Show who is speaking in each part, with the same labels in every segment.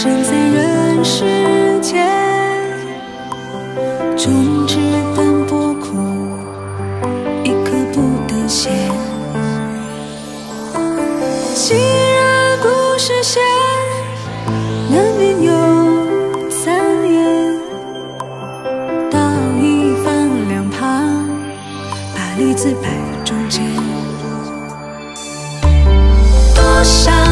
Speaker 1: 生在人世间终止奔波苦一刻不得闲既然不是仙难免有杂念道义放两旁把利字摆中间。多少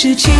Speaker 1: 世界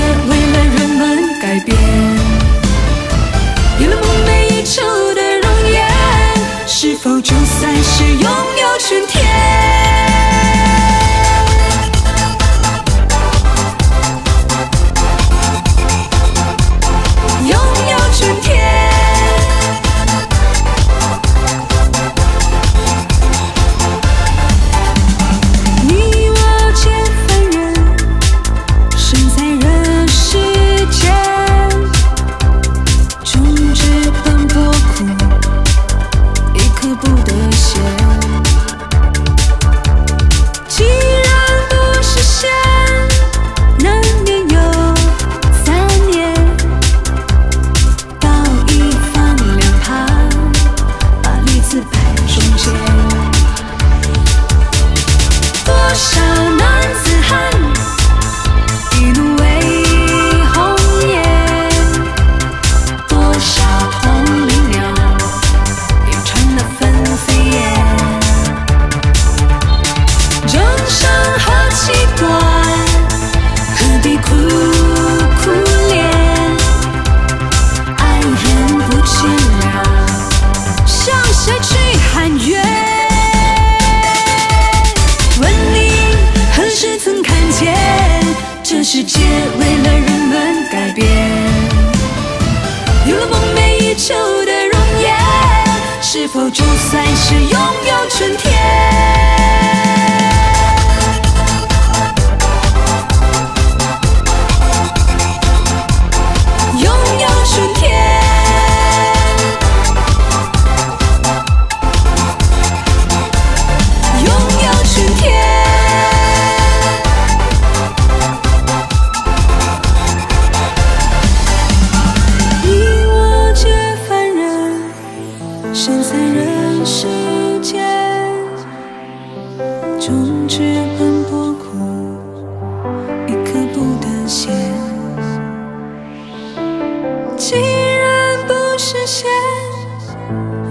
Speaker 1: 最初的容颜是否就算是拥有春天？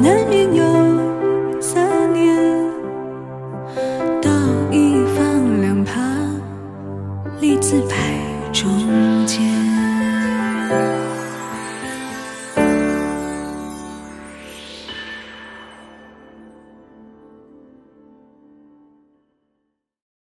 Speaker 1: nuit.